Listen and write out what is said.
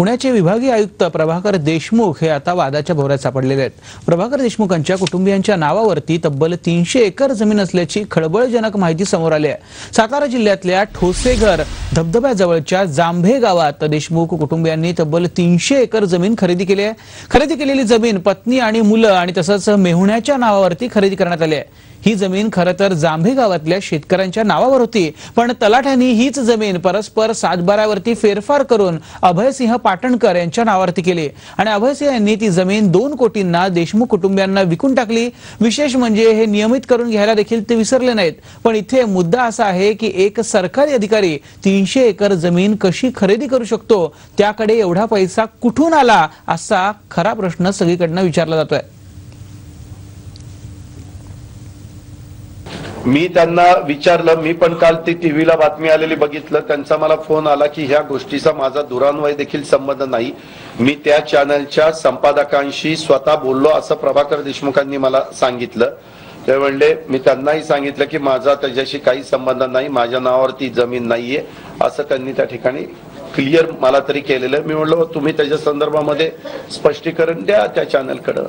पुण्याचे विभागीय आयुक्त प्रभाकर देशमुख हे आता वादाच्या भोवऱ्यात सापडलेले आहेत. प्रभाकर देशमुखांच्या कुटुंबियांच्या नावावरती तब्बल तीनशे एकर जमीन असल्याची खळबळजनक माहिती समोर आली आहे. सातारा जिल्ह्यातल्या ठोसेघर धबधब्याजवळच्या जांभे गावात देशमुख कुटुंबियांनी तब्बल तीनशे एकर जमीन खरेदी केली आहे. खरेदी केलेली जमीन पत्नी आणि मुलं आणि तसंच मेहुण्याच्या नावावरती खरेदी करण्यात आली आहे. ही जमीन खरं तर जांभे गावातल्या शेतकऱ्यांच्या नावावर होती. पण तलाठ्यांनी हीच जमीन परस्पर सातबाऱ्यावरती फेरफार करून अभयसिंह पाटणकर यांच्या नावावरती केली. आणि अभयसिंह यांनी ती जमीन दोन कोटींना देशमुख कुटुंबियांना विकून टाकली. विशेष म्हणजे हे नियमित करून घ्यायला देखील ते विसरले नाहीत. पण इथे मुद्दा असा आहे की एक सरकारी अधिकारी तीनशे एकर जमीन कशी खरेदी करू शकतो? त्याकडे एवढा पैसा कुठून आला? असा खरा प्रश्न सगळीकडनं विचारला जातोय. मी त्यांना विचारलं मी पण काल ती टीव्हीला बातमी आलेली बघितलं. त्यांचा मला फोन आला की ह्या गोष्टीचा माझा दुरान्वय देखील संबंध नाही. मी त्या चॅनलच्या संपादकांशी स्वतः बोललो असं प्रभाकर देशमुखांनी मला सांगितलं. ते म्हणले मी त्यांनाही सांगितलं की माझा त्याच्याशी काही संबंध नाही माझ्या नावावरती जमीन नाहीये. असं त्यांनी त्या ठिकाणी क्लिअर मला तरी केलेलं मी म्हणलो तुम्ही त्याच्या संदर्भामध्ये स्पष्टीकरण द्या त्या चॅनलकडं